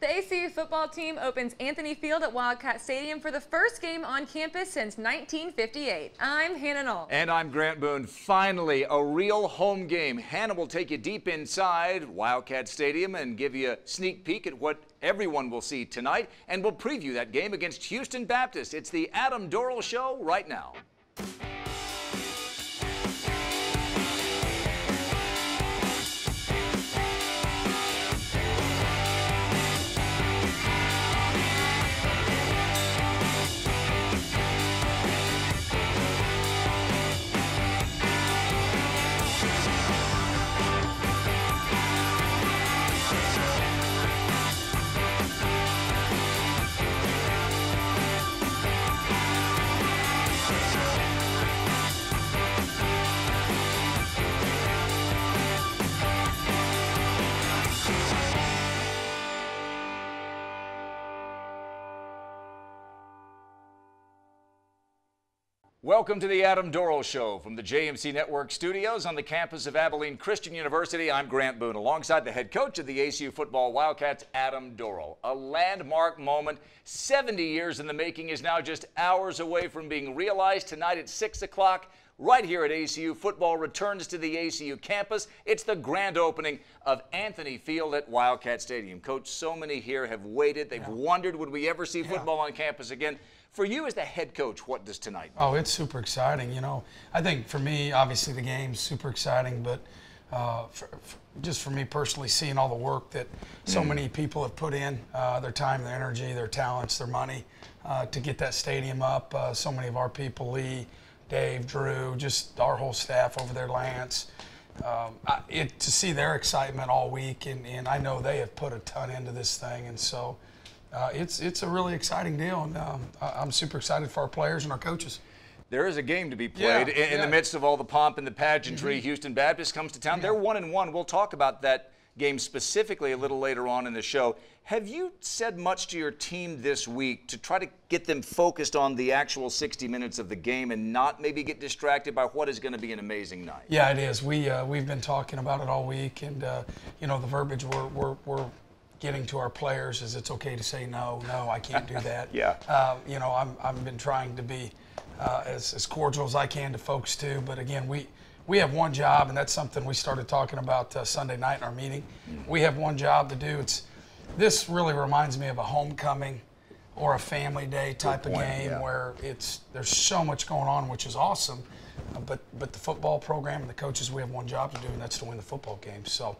The ACU football team opens Anthony Field at Wildcat Stadium for the first game on campus since 1958. I'm Hannah Null. And I'm Grant Boone. Finally, a real home game. Hannah will take you deep inside Wildcat Stadium and give you a sneak peek at what everyone will see tonight. And we'll preview that game against Houston Baptist. It's the Adam Dorrel Show right now. Welcome to the Adam Dorrel Show from the JMC Network studios on the campus of Abilene Christian University. I'm Grant Boone alongside the head coach of the ACU football Wildcats, Adam Dorrel. A landmark moment, 70 years in the making, is now just hours away from being realized tonight at 6 o'clock. Right here at ACU, football returns to the ACU campus. It's the grand opening of Anthony Field at Wildcat Stadium. Coach, so many here have waited. They've yeah. wondered, would we ever see football yeah. on campus again? For you as the head coach, what does tonight mean? Oh, it's super exciting. You know, I think for me, obviously the game's super exciting, but uh, for, for, just for me personally, seeing all the work that so mm. many people have put in, uh, their time, their energy, their talents, their money, uh, to get that stadium up. Uh, so many of our people, Lee, Dave, Drew, just our whole staff over there, Lance. Um, I, it, to see their excitement all week, and, and I know they have put a ton into this thing, and so uh, it's it's a really exciting deal, and um, I'm super excited for our players and our coaches. There is a game to be played yeah, in, in yeah. the midst of all the pomp and the pageantry. Mm-hmm. Houston Baptist comes to town. Yeah. They're one and one. We'll talk about that game specifically a little later on in the show. Have you said much to your team this week to try to get them focused on the actual 60 minutes of the game and not maybe get distracted by what is going to be an amazing night? Yeah, it is. We uh, we've been talking about it all week, and uh, you know the verbiage we're, we're, we're getting to our players is it's okay to say no, no, I can't do that. yeah. Uh, you know, I'm, I've been trying to be uh, as, as cordial as I can to folks too. But again, we we have one job, and that's something we started talking about uh, Sunday night in our meeting. We have one job to do. It's this really reminds me of a homecoming or a family day type of game yeah. where it's there's so much going on, which is awesome. Uh, but but the football program and the coaches, we have one job to do, and that's to win the football game. So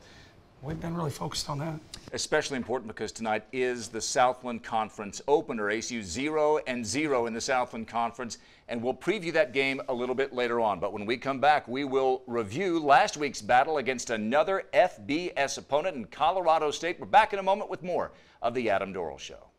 we've been really focused on that. Especially important because tonight is the Southland Conference opener. ACU 0 and 0 in the Southland Conference, and we'll preview that game a little bit later on. But when we come back, we will review last week's battle against another FBS opponent in Colorado State. We're back in a moment with more of the Adam Dorrel Show.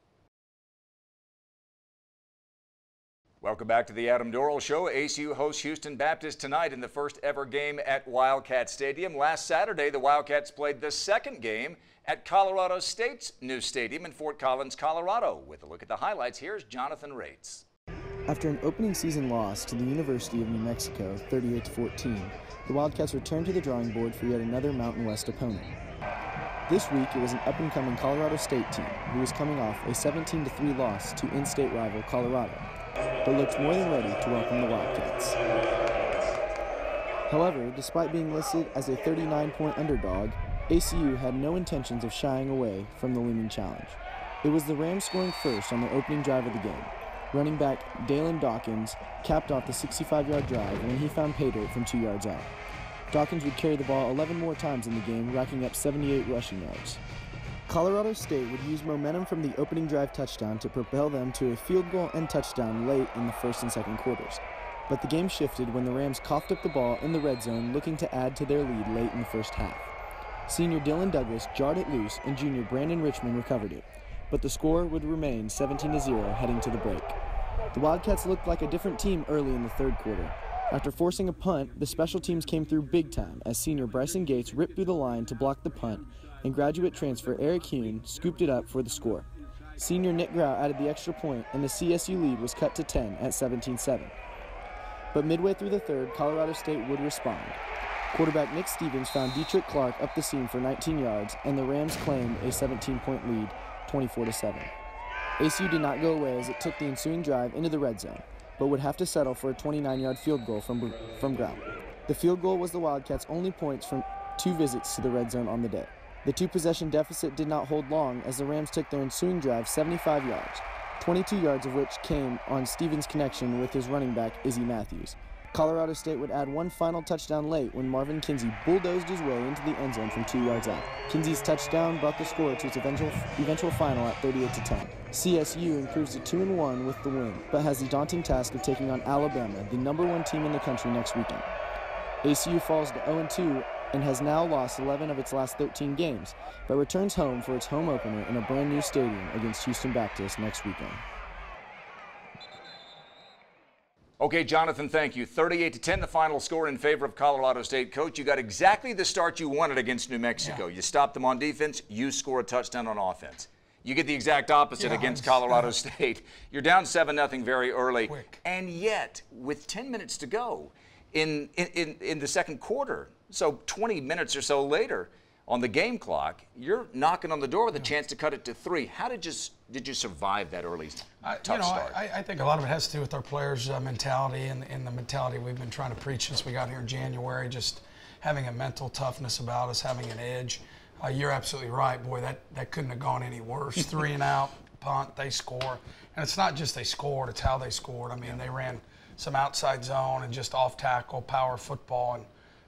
Welcome back to the Adam Dorrel Show. ACU hosts Houston Baptist tonight in the first ever game at Wildcat Stadium. Last Saturday, the Wildcats played the second game at Colorado State's new stadium in Fort Collins, Colorado. With a look at the highlights, here's Jonathan Rates. After an opening season loss to the University of New Mexico, 38 14, the Wildcats returned to the drawing board for yet another Mountain West opponent. This week, it was an up-and-coming Colorado State team who was coming off a 17-3 loss to in-state rival Colorado but looked more than ready to welcome the Wildcats. However, despite being listed as a 39-point underdog, ACU had no intentions of shying away from the looming challenge. It was the Rams scoring first on the opening drive of the game. Running back Dalyn Dawkins capped off the 65-yard drive when he found pay from two yards out. Dawkins would carry the ball 11 more times in the game, racking up 78 rushing yards. Colorado State would use momentum from the opening drive touchdown to propel them to a field goal and touchdown late in the first and second quarters. But the game shifted when the Rams coughed up the ball in the red zone looking to add to their lead late in the first half. Senior Dylan Douglas jarred it loose and junior Brandon Richmond recovered it, but the score would remain 17-0 heading to the break. The Wildcats looked like a different team early in the third quarter. After forcing a punt, the special teams came through big time as senior Bryson Gates ripped through the line to block the punt and graduate transfer Eric Hune scooped it up for the score. Senior Nick Grau added the extra point, and the CSU lead was cut to 10 at 17-7. But midway through the third, Colorado State would respond. Quarterback Nick Stevens found Detrich Clark up the seam for 19 yards, and the Rams claimed a 17-point lead, 24 7. ACU did not go away as it took the ensuing drive into the red zone, but would have to settle for a 29-yard field goal from from ground. The field goal was the Wildcats' only points from two visits to the red zone on the day. The two-possession deficit did not hold long as the Rams took their ensuing drive 75 yards, 22 yards of which came on Stevens' connection with his running back Izzy Matthews. Colorado State would add one final touchdown late when Marvin Kinsey bulldozed his way into the end zone from two yards out. Kinsey's touchdown brought the score to its eventual, eventual final at 38 to 10. CSU improves to 2 and 1 with the win, but has the daunting task of taking on Alabama, the number one team in the country, next weekend. ACU falls to 0 2 and has now lost 11 of its last 13 games, but returns home for its home opener in a brand new stadium against Houston Baptist next weekend. Okay, Jonathan, thank you. 38 to 10, the final score in favor of Colorado State. Coach, you got exactly the start you wanted against New Mexico. Yeah. You stopped them on defense, you score a touchdown on offense. You get the exact opposite yeah, against Colorado uh, State. You're down 7 0 very early. Quick. And yet, with 10 minutes to go in, in, in the second quarter, so 20 minutes or so later, on the game clock, you're knocking on the door with a chance to cut it to three. How did you did you survive that early uh, tough you know, start? I, I, think a lot of it has to do with our players' uh, mentality and, and, the mentality we've been trying to preach since we got here in January. Just having a mental toughness about us, having an edge. Uh, you're absolutely right, boy. That that couldn't have gone any worse. Three and out, punt, they score, and it's not just they scored; it's how they scored. I mean, yeah. they ran some outside zone and just off tackle, power football, and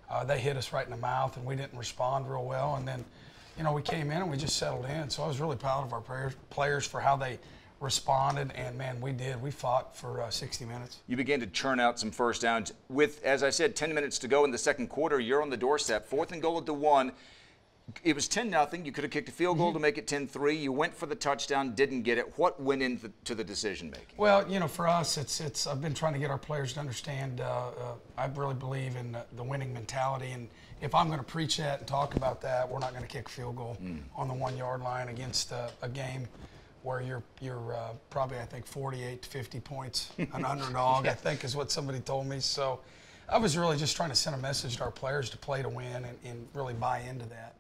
uh, they hit us right in the mouth, and we didn't respond real well. And then, you know, we came in and we just settled in. So I was really proud of our players, players for how they responded, and man, we did. We fought for uh, 60 minutes. You began to churn out some first downs. With, as I said, 10 minutes to go in the second quarter, you're on the doorstep. Fourth and goal at the one it was 10 nothing. You could have kicked a field goal mm-hmm. to make it 10 3. You went for the touchdown, didn't get it. What went into the decision making? Well, you know, for us, it's, it's, I've been trying to get our players to understand. Uh, uh, I really believe in the, the, winning mentality. And if I'm going to preach that and talk about that, we're not going to kick a field goal mm. on the one yard line against a, a game where you're, you're uh, probably, I think, 48 to 50 points, an underdog, yeah. I think is what somebody told me. So I was really just trying to send a message to our players to play to win and, and really buy into that.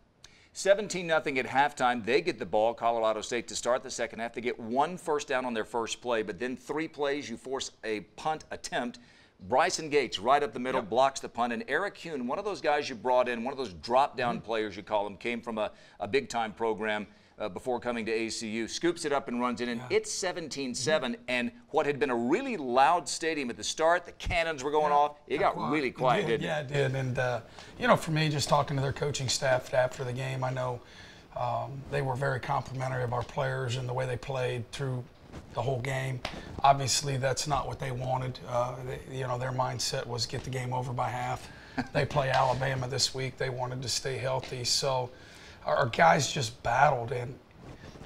17 0 at halftime. They get the ball, Colorado State, to start the second half. They get one first down on their first play, but then three plays, you force a punt attempt. Bryson Gates, right up the middle, yep. blocks the punt. And Eric Kuhn, one of those guys you brought in, one of those drop down mm-hmm. players you call him, came from a, a big time program uh, before coming to ACU, scoops it up and runs in, and yeah. it's 17 7. Mm-hmm. And what had been a really loud stadium at the start, the cannons were going yeah. off, it got, really quiet, it did, not yeah, it? Yeah, it did. And, uh, you know, for me, just talking to their coaching staff after the game, I know um, they were very complimentary of our players and the way they played through the whole game. Obviously, that's not what they wanted. Uh, they, you know, their mindset was get the game over by half. they play Alabama this week. They wanted to stay healthy. So, our guys just battled and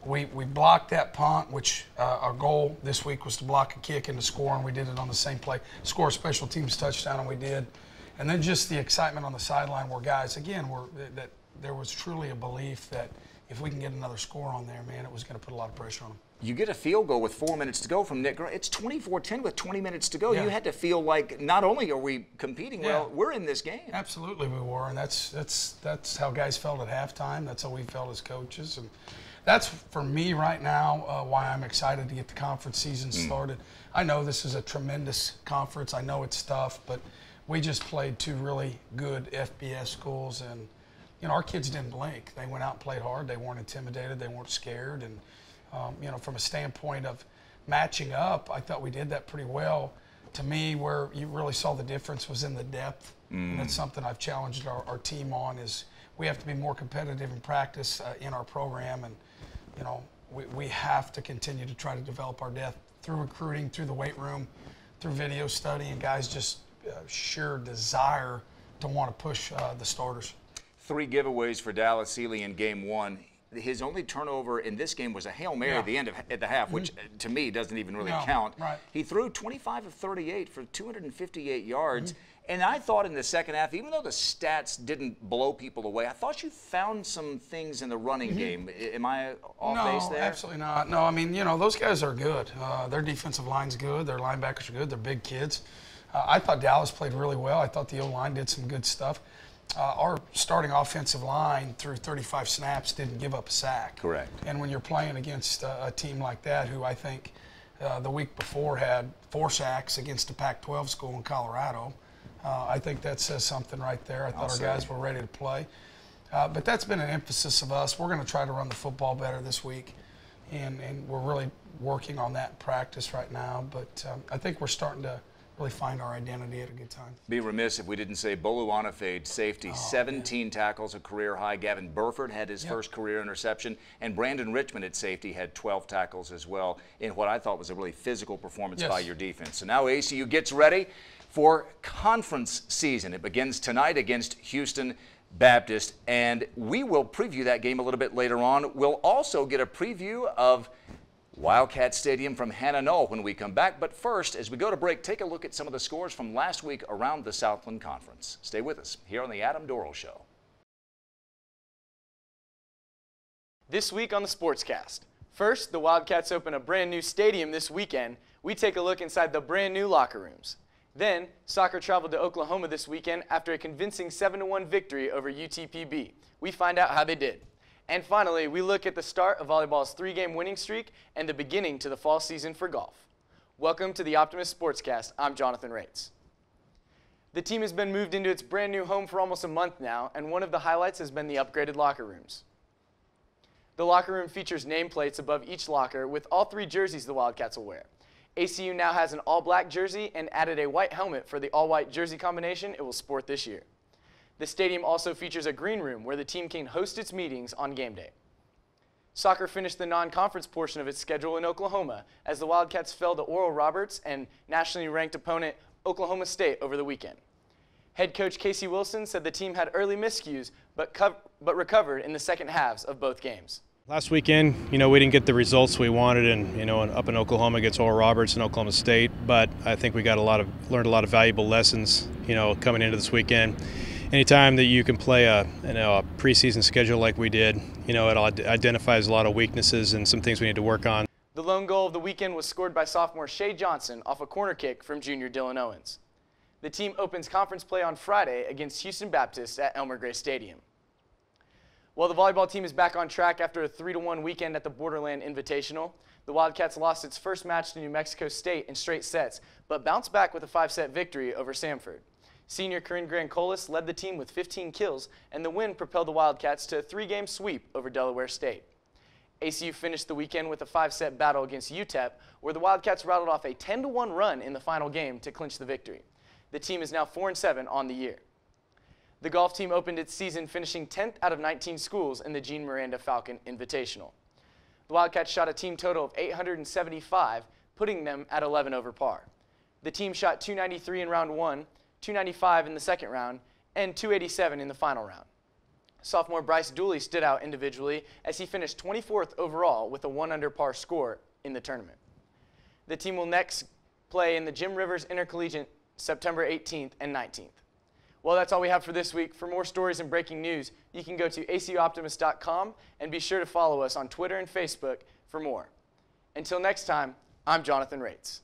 we, we blocked that punt, which uh, our goal this week was to block a kick and to score, and we did it on the same play. Score a special teams touchdown, and we did. And then just the excitement on the sideline where guys, again, were that there was truly a belief that if we can get another score on there, man, it was going to put a lot of pressure on them. You get a field goal with four minutes to go from Nick. It's 24-10 with 20 minutes to go. Yeah. You had to feel like not only are we competing yeah. well, we're in this game. Absolutely, we were, and that's that's that's how guys felt at halftime. That's how we felt as coaches, and that's for me right now uh, why I'm excited to get the conference season mm. started. I know this is a tremendous conference. I know it's tough, but we just played two really good FBS schools, and you know our kids didn't blink. They went out and played hard. They weren't intimidated. They weren't scared, and um, you know, from a standpoint of matching up, I thought we did that pretty well. To me, where you really saw the difference was in the depth. Mm. that's something I've challenged our, our, team on is we have to be more competitive in practice uh, in our program, and you know, we, we have to continue to try to develop our depth through recruiting, through the weight room, through video study, and guys just uh, sheer desire to want to push uh, the starters. Three giveaways for Dallas Sealy in game one his only turnover in this game was a hail mary yeah. at the end of at the half, which mm-hmm. to me doesn't even really no, count. Right. He threw 25 of 38 for 258 yards. Mm-hmm. And I thought in the second half, even though the stats didn't blow people away, I thought you found some things in the running mm-hmm. game. Am I off no, base there? absolutely not. No, I mean, you know, those guys are good. Uh, their defensive line's good. Their linebackers are good. They're big kids. Uh, I thought Dallas played really well. I thought the O line did some good stuff uh, our starting offensive line through 35 snaps didn't give up a sack. Correct. And when you're playing against a, a team like that, who I think uh, the week before had four sacks against a Pac-12 school in Colorado, uh, I think that says something right there. I thought I'll our guys were ready to play. Uh, but that's been an emphasis of us. We're going to try to run the football better this week, and, and we're really working on that practice right now. But um, I think we're starting to really find our identity at a good time. Be remiss if we didn't say Bolu Anafade, safety, 17 tackles, a career high. Gavin Burford had his Yep. first career interception, and Brandon Richmond at safety had 12 tackles as well in what I thought was a really physical performance Yes. by your defense. So now ACU gets ready for conference season. It begins tonight against Houston Baptist, and we will preview that game a little bit later on. We'll also get a preview of Wildcat Stadium from Hannah when we come back. But first, as we go to break, take a look at some of the scores from last week around the Southland Conference. Stay with us here on the Adam Dorrel Show. This week on the Sportscast. First, the Wildcats open a brand new stadium this weekend. We take a look inside the brand new locker rooms. Then, soccer traveled to Oklahoma this weekend after a convincing 7 1 victory over UTPB. We find out how they did. And finally, we look at the start of volleyball's three game winning streak and the beginning to the fall season for golf. Welcome to the Optimist Sportscast. I'm Jonathan Rates. The team has been moved into its brand new home for almost a month now, and one of the highlights has been the upgraded locker rooms. The locker room features nameplates above each locker with all three jerseys the Wildcats will wear. ACU now has an all black jersey and added a white helmet for the all white jersey combination it will sport this year. The stadium also features a green room where the team can host its meetings on game day. Soccer finished the non conference portion of its schedule in Oklahoma as the Wildcats fell to Oral Roberts and nationally ranked opponent Oklahoma State over the weekend. Head coach Casey Wilson said the team had early miscues but, but recovered in the second halves of both games. Last weekend, you know, we didn't get the results we wanted, and you know, up in Oklahoma against Oral Roberts and Oklahoma State. But I think we got a lot of learned a lot of valuable lessons, you know, coming into this weekend. Anytime that you can play a you know a preseason schedule like we did, you know, it identifies a lot of weaknesses and some things we need to work on. The lone goal of the weekend was scored by sophomore Shay Johnson off a corner kick from junior Dylan Owens. The team opens conference play on Friday against Houston Baptist at Elmer Gray Stadium. While the volleyball team is back on track after a 3 1 weekend at the Borderland Invitational, the Wildcats lost its first match to New Mexico State in straight sets, but bounced back with a five set victory over Samford. Senior Corinne Grancolis led the team with 15 kills, and the win propelled the Wildcats to a three game sweep over Delaware State. ACU finished the weekend with a five set battle against UTEP, where the Wildcats rattled off a 10 1 run in the final game to clinch the victory. The team is now 4 7 on the year. The golf team opened its season finishing 10th out of 19 schools in the Gene Miranda Falcon Invitational. The Wildcats shot a team total of 875, putting them at 11 over par. The team shot 293 in round one, 295 in the second round, and 287 in the final round. Sophomore Bryce Dooley stood out individually as he finished 24th overall with a 1 under par score in the tournament. The team will next play in the Jim Rivers Intercollegiate September 18th and 19th. Well, that's all we have for this week. For more stories and breaking news, you can go to acuoptimist.com and be sure to follow us on Twitter and Facebook for more. Until next time, I'm Jonathan Rates.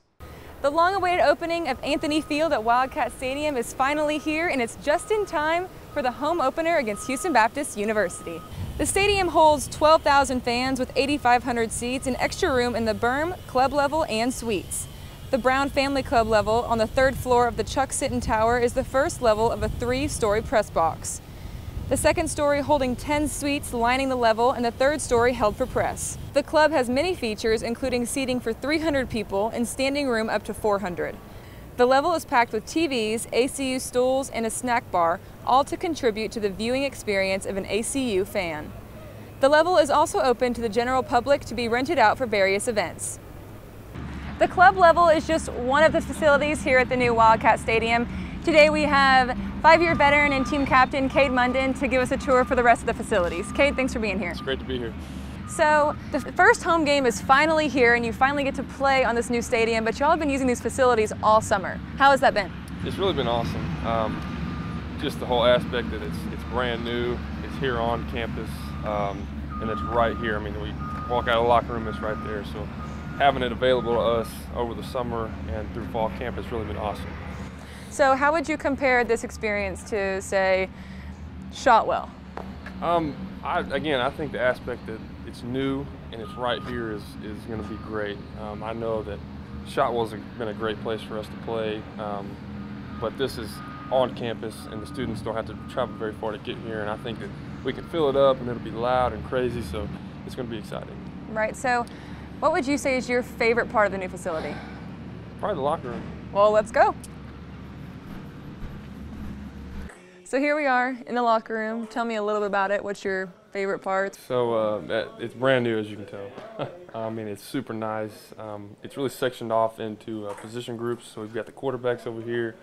The long awaited opening of Anthony Field at Wildcat Stadium is finally here, and it's just in time for the home opener against Houston Baptist University. The stadium holds 12,000 fans with 8,500 seats and extra room in the berm, club level, and suites. The Brown Family Club level on the third floor of the Chuck Sitton Tower is the first level of a three story press box. The second story holding 10 suites lining the level, and the third story held for press. The club has many features, including seating for 300 people and standing room up to 400. The level is packed with TVs, ACU stools, and a snack bar, all to contribute to the viewing experience of an ACU fan. The level is also open to the general public to be rented out for various events. The club level is just one of the facilities here at the new Wildcat Stadium. Today we have five-year veteran and team captain Kade Munden to give us a tour for the rest of the facilities. Kade, thanks for being here. It's great to be here. So the first home game is finally here and you finally get to play on this new stadium, but y'all have been using these facilities all summer. How has that been? It's really been awesome. Um, just the whole aspect that it's it's brand new. It's here on campus, um, and it's right here. I mean, we walk out of the locker room, it's right there. So having it available to us over the summer and through fall camp has really been awesome. So how would you compare this experience to, say, Shotwell? Um, I, again, I think the aspect that it's new and it's right here is, is going to be great. Um, I know that Shotwell's been a great place for us to play, um, but this is on campus and the students don't have to travel very far to get here. And I think that we can fill it up and it'll be loud and crazy, so it's going to be exciting. Right. So, what would you say is your favorite part of the new facility? Probably the locker room. Well, let's go. So here we are in the locker room. Tell me a little bit about it. What's your favorite parts? So uh, it's brand new, as you can tell. I mean, it's super nice. Um, it's really sectioned off into uh, position groups. So we've got the quarterbacks over here,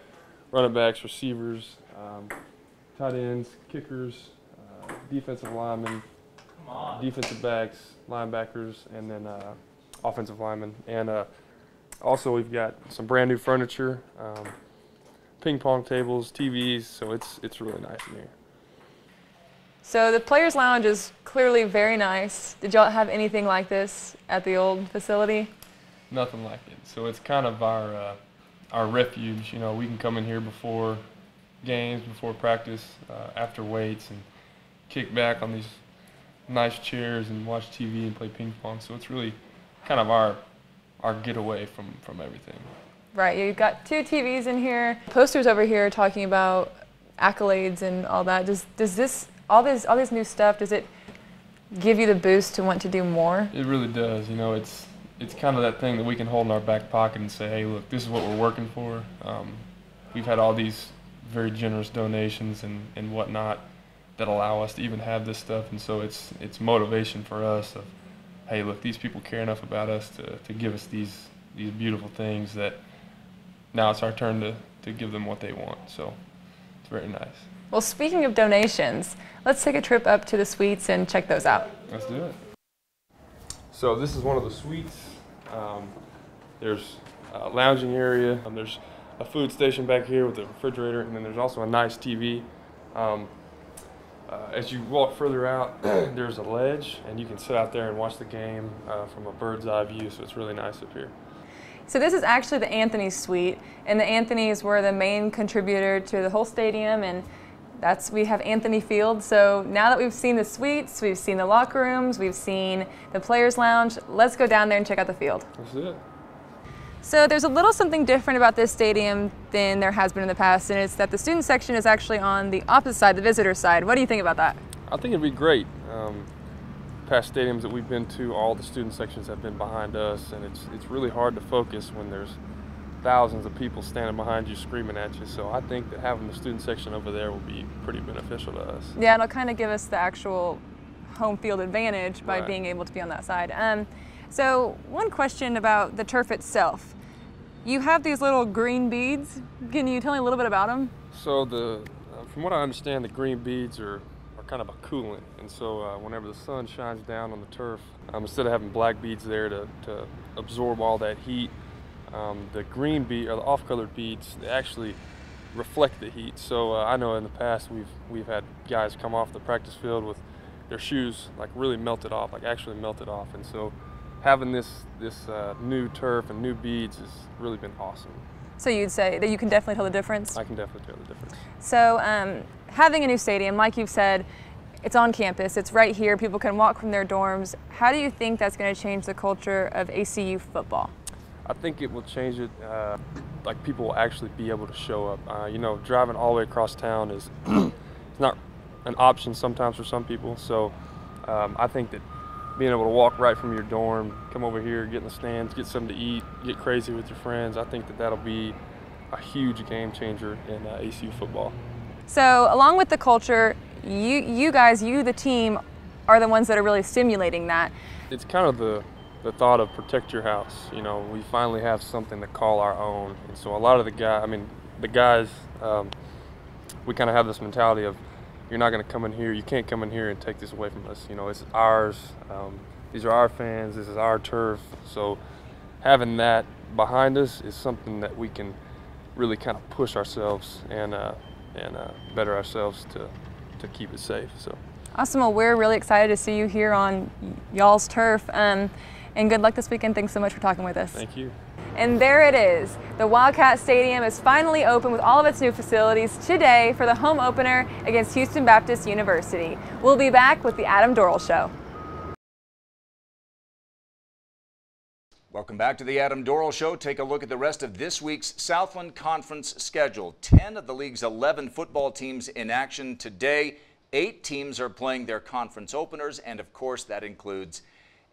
running backs, receivers, um, tight ends, kickers, uh, defensive linemen, defensive backs, linebackers, and then uh, offensive linemen. And uh, also, we've got some brand new furniture, um, ping pong tables, TVs. So it's it's really nice in here. So the players' lounge is clearly very nice. Did y'all have anything like this at the old facility? Nothing like it. So it's kind of our uh, our refuge. You know, we can come in here before games, before practice, uh, after weights, and kick back on these nice chairs and watch TV and play ping pong. So it's really kind of our our getaway from from everything. Right. You've got two TVs in here, posters over here talking about accolades and all that. Does does this all this all this new stuff does it give you the boost to want to do more? It really does. You know, it's it's kind of that thing that we can hold in our back pocket and say, hey, look, this is what we're working for. Um, we've had all these very generous donations and, and whatnot that allow us to even have this stuff, and so it's it's motivation for us of, hey, look, these people care enough about us to, to give us these these beautiful things that now it's our turn to, to give them what they want. So it's very nice. Well, speaking of donations, let's take a trip up to the suites and check those out. Let's do it. So this is one of the suites. Um, there's a lounging area. Um, there's a food station back here with a refrigerator, and then there's also a nice TV. Um, uh, as you walk further out, there's a ledge, and you can sit out there and watch the game uh, from a bird's eye view. So it's really nice up here. So this is actually the Anthony Suite, and the Anthonys were the main contributor to the whole stadium, and that's we have Anthony Field. So now that we've seen the suites, we've seen the locker rooms, we've seen the players' lounge. Let's go down there and check out the field. That's it. So there's a little something different about this stadium than there has been in the past, and it's that the student section is actually on the opposite side, the visitor side. What do you think about that? I think it'd be great. Um, past stadiums that we've been to, all the student sections have been behind us, and it's it's really hard to focus when there's thousands of people standing behind you screaming at you. So I think that having the student section over there will be pretty beneficial to us. Yeah, it'll kind of give us the actual home field advantage by right. being able to be on that side. Um, so one question about the turf itself. You have these little green beads. Can you tell me a little bit about them? So the, uh, from what I understand, the green beads are, are kind of a coolant. And so uh, whenever the sun shines down on the turf, um, instead of having black beads there to, to absorb all that heat, um, the green bead or the off-colored beads they actually reflect the heat. So uh, I know in the past we've we've had guys come off the practice field with their shoes like really melted off, like actually melted off, and so having this this uh, new turf and new beads has really been awesome. So you'd say that you can definitely tell the difference. I can definitely tell the difference. So um, having a new stadium, like you've said, it's on campus. It's right here. People can walk from their dorms. How do you think that's going to change the culture of ACU football? I think it will change it. Uh, like people will actually be able to show up. Uh, you know, driving all the way across town is it's not an option sometimes for some people. So um, I think that being able to walk right from your dorm, come over here, get in the stands, get something to eat, get crazy with your friends. I think that that'll be a huge game changer in uh, ACU football. So along with the culture, you you guys, you the team, are the ones that are really stimulating that. It's kind of the the thought of protect your house. You know, we finally have something to call our own. And so a lot of the guys, I mean, the guys, um, we kind of have this mentality of, you're not going to come in here, you can't come in here and take this away from us. You know, it's ours. Um, these are our fans. This is our turf. So having that behind us is something that we can really kind of push ourselves and uh, and uh, better ourselves to to keep it safe. So. Awesome. Well, we're really excited to see you here on y'all's turf. Um, and good luck this weekend. Thanks so much for talking with us. Thank you. And there it is. The Wildcat Stadium is finally open with all of its new facilities today for the home opener against Houston Baptist University. We'll be back with the Adam Dorrel Show. Welcome back to the Adam Dorrel Show. Take a look at the rest of this week's Southland Conference schedule. 10 of the league's 11 football teams in action today. Eight teams are playing their conference openers, and of course, that includes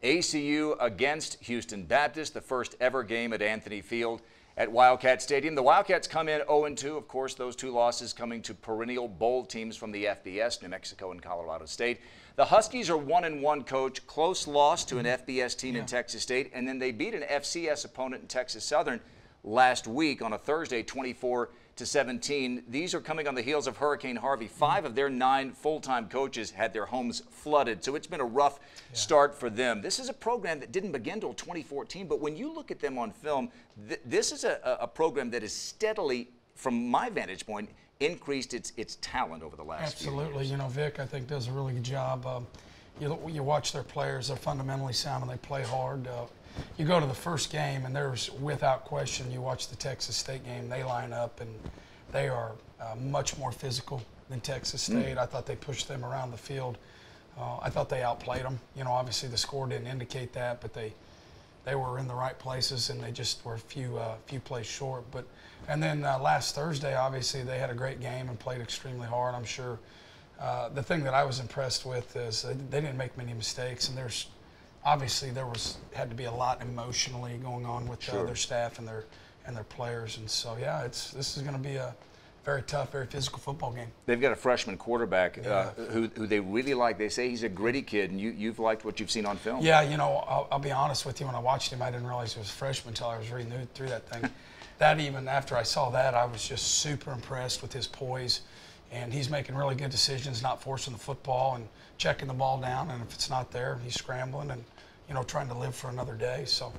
ACU against Houston Baptist, the first ever game at Anthony Field at Wildcat Stadium. The Wildcats come in 0-2. Of course, those two losses coming to perennial bowl teams from the FBS, New Mexico and Colorado State. The Huskies are 1-1 coach, close loss to an mm-hmm. FBS team yeah. in Texas State, and then they beat an FCS opponent in Texas Southern last week on a Thursday, 24 to 17. These are coming on the heels of Hurricane Harvey. Five of their nine full-time coaches had their homes flooded, so it's been a rough yeah. start for them. This is a program that didn't begin until 2014, but when you look at them on film, th this is a, a program that is steadily, from my vantage point, increased its its talent over the last Absolutely. You know, Vic, I think does a really good job. Um, you, you watch their players; they're fundamentally sound and they play hard. Uh, you go to the first game, and there's without question, you watch the Texas State game, they line up, and they are uh, much more physical than Texas mm. State. Mm. I thought they pushed them around the field. Uh, I thought they outplayed them. You know, obviously the score didn't indicate that, but they they were in the right places, and they just were a few uh, few plays short. But and then uh, last Thursday, obviously they had a great game and played extremely hard. I'm sure. Uh, the thing that I was impressed with is they didn't make many mistakes, and there's obviously there was had to be a lot emotionally going on with sure. uh, their staff and their and their players, and so yeah, it's this is going to be a very tough, very physical football game. They've got a freshman quarterback uh, yeah. uh, who, who they really like. They say he's a gritty kid, and you, you've liked what you've seen on film. Yeah, you know, I'll, I'll be honest with you. When I watched him, I didn't realize he was a freshman until I was reading through that thing. that even after I saw that, I was just super impressed with his poise and he's making really good decisions, not forcing the football and checking the ball down. And if it's not there, he's scrambling and you know trying to live for another day. So,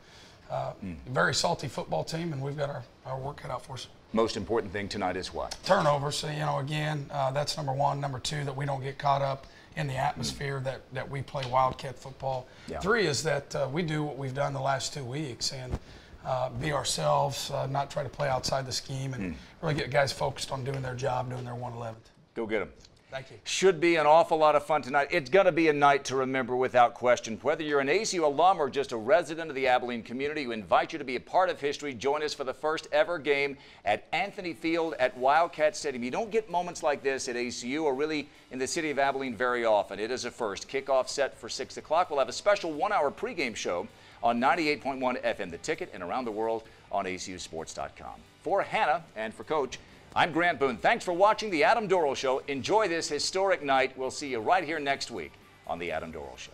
uh, mm. very salty football team, and we've got our, our work cut out for us. Most important thing tonight is what? Turnovers. So you know, again, uh, that's number one. Number two, that we don't get caught up in the atmosphere mm. that, that we play Wildcat football. Yeah. Three is that uh, we do what we've done the last two weeks and uh, be ourselves, uh, not try to play outside the scheme, and mm. really get guys focused on doing their job, doing their 111th. Go get them. Thank you. Should be an awful lot of fun tonight. It's going to be a night to remember without question. Whether you're an ACU alum or just a resident of the Abilene community, we invite you to be a part of history. Join us for the first ever game at Anthony Field at Wildcat Stadium. You don't get moments like this at ACU or really in the city of Abilene very often. It is a first. Kickoff set for 6 o'clock. We'll have a special one-hour pregame show on 98.1 FM The Ticket and around the world on ACUSports.com. For Hannah and for Coach, I'm Grant Boone. Thanks for watching The Adam Dorrel Show. Enjoy this historic night. We'll see you right here next week on The Adam Dorrel Show.